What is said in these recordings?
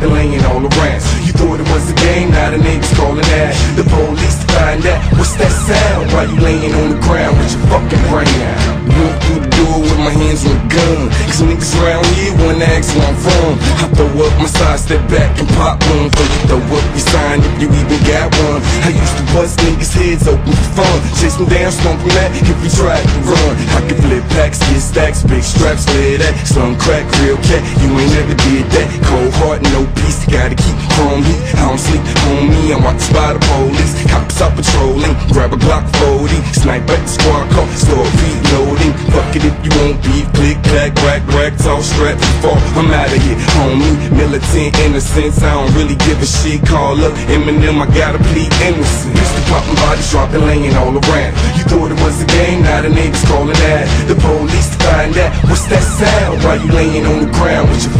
dropping, laying all around. You thought it was a game, now the neighbors calling that. The police to find out what's that sound while you laying on the ground with your fucking brain out. Walk through the door with my hands on the gun. Cause niggas around here wanna ask where up my side, step back and pop one. For you throw up your sign if you even got one. I used to bust niggas' heads open for fun. Chase them down, stomp them out if we tried to run. I can flip packs, get stacks, big straps, lay that. Slum crack, real cat, you ain't never did that. Cold heart, no peace, gotta keep chrome heat. I don't sleep, homie, I'm watched by the police. Cops out patrolling, grab a Glock 40. Snipe at the squad crack, crack, talk, strap, fall. I'm out of here, homie. Militant innocence, I don't really give a shit. Call up Eminem, I gotta plead innocent. Used to poppin' bodies, dropping, laying all around. You thought it was a game, now the neighbors calling that. The police to find out what's that sound Why you laying on the ground with your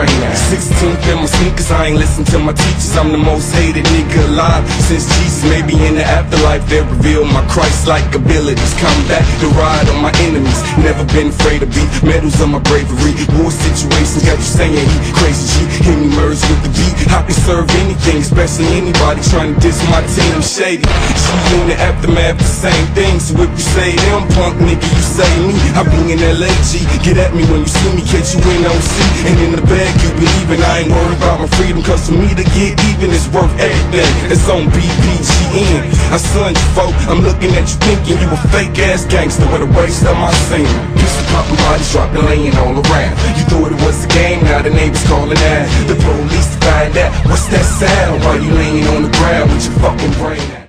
brain out. 16th in my sneakers, I ain't listen to my teachers. I'm the most hated nigga alive since Jesus. Maybe in the afterlife they'll reveal my Christ-like abilities. Come back to ride on my enemies. Never been afraid to be medals on my bravery. War situations got you saying he crazy G. Hit me merge with the beat. I can serve anything, especially anybody trying to diss my team. I'm Shady. She in the aftermath, the same thing. So if you say them punk nigga, you say me. I be in LA G. Get at me when you see me, catch you in OC. And in the bag, you believe it. I ain't worried about my freedom, cause for me to get even is worth everything. It's on BPGN. I son you folk, I'm looking at you thinking you a fake ass gangster with a waste of my scene. To poppin' bodies, dropping, laying all around. What's that sound while you laying on the ground with your fucking brain out.